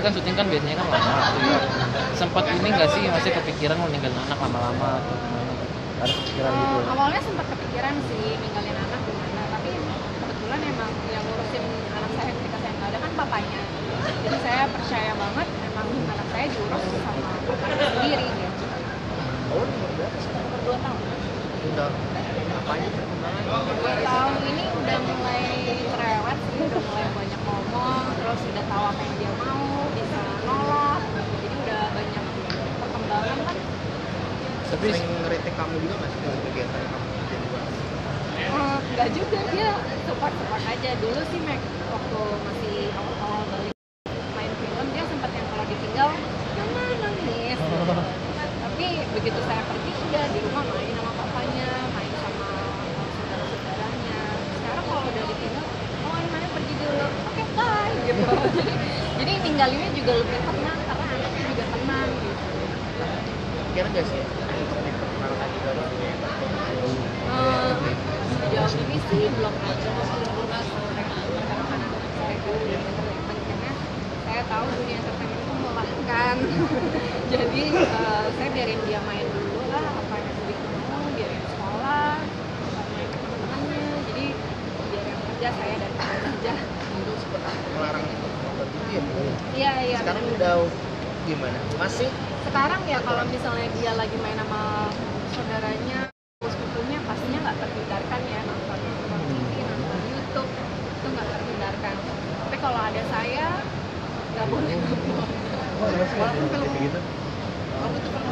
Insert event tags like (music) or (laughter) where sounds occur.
ini kan syuting kan biasanya kan lama tuh ya. Sempat ini nggak sih masih kepikiran mau ninggalin anak lama-lama atau gimana? Ada kepikiran gitu Eh, awalnya sempat kepikiran sih ninggalin anak gimana tapi kebetulan emang yang ngurusin anak saya ketika saya nggak ada kan papanya jadi saya percaya banget emang anak saya diurus sama papanya sendiri gitu. Oh, umur berapa sih? umur dua tahun. Udah apanya perkembangan? dua tahun ini udah mulai cerewet sih udah mulai banyak ngomong terus udah tahu apa yang dia mau bisa nolak gitu. jadi udah banyak perkembangan kan tapi Sering ngeritik kamu juga nggak sih dengan kegiatan kamu kerja di luar? Eh, nggak juga. Dia support support aja. Dulu sih Mac waktu masih awal awal balik main film dia sempat yang kalau ditinggal mama nangis. Tapi begitu saya pergi udah di rumah main sama papanya main sama saudara-saudaranya. Sekarang kalau udah ditinggal oh ini mana pergi dulu. Oke bye. (laughs) Gitu. Jadi jadi tinggalinnya juga lebih tenang karena anaknya juga tenang gitu. Kira nggak sih untuk diperkenalkan juga di dunia entertainment? Eh, sejauh ini sih belum ada belum perkenalkan anak saya ke dunia entertainment karena saya tahu dunia entertainment itu melelahkan (laughs) jadi eh, saya biarin dia main dulu lah apa yang dia mau biarin sekolah main ke teman-temannya jadi biar yang kerja saya dan teman aja Dulu sempat melarang nonton TV ya? iya iya Sekarang udah gimana? Masih? sekarang ya kalau misalnya dia lagi main sama saudaranya kan. Tapi kalau ada saya nggak boleh. Nggak boleh walaupun film walaupun film